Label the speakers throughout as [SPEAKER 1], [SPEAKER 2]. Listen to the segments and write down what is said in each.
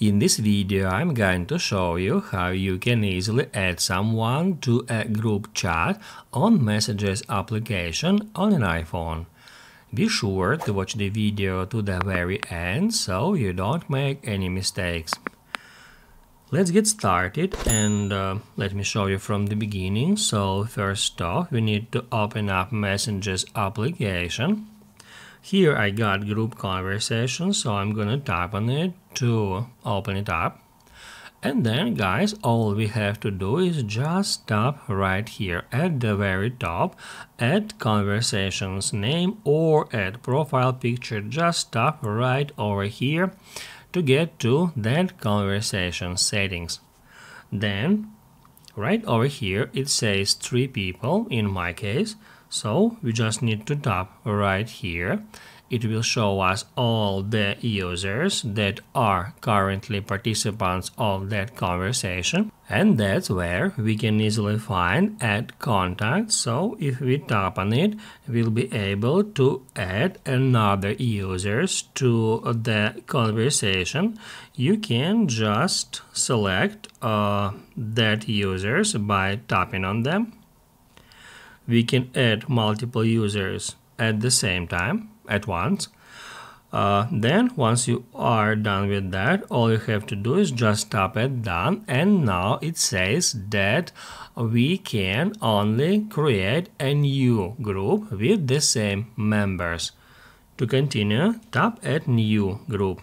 [SPEAKER 1] In this video I'm going to show you how you can easily add someone to a group chat on Messages application on an iPhone. Be sure to watch the video to the very end so you don't make any mistakes. Let's get started and uh, let me show you from the beginning. So first off we need to open up Messages application here I got group conversation, so I'm gonna tap on it to open it up. And then guys, all we have to do is just tap right here at the very top, add conversations name or add profile picture, just tap right over here to get to that conversation settings. Then right over here it says three people in my case so we just need to tap right here. It will show us all the users that are currently participants of that conversation. And that's where we can easily find add contact. So if we tap on it, we'll be able to add another users to the conversation. You can just select uh, that users by tapping on them we can add multiple users at the same time at once. Uh, then once you are done with that all you have to do is just tap it done and now it says that we can only create a new group with the same members. To continue tap at new group.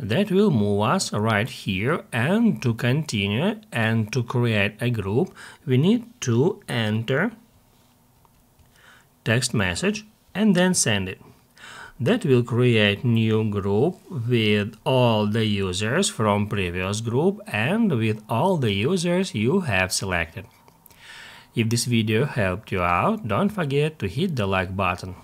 [SPEAKER 1] That will move us right here and to continue and to create a group we need to enter text message and then send it. That will create new group with all the users from previous group and with all the users you have selected. If this video helped you out, don't forget to hit the like button.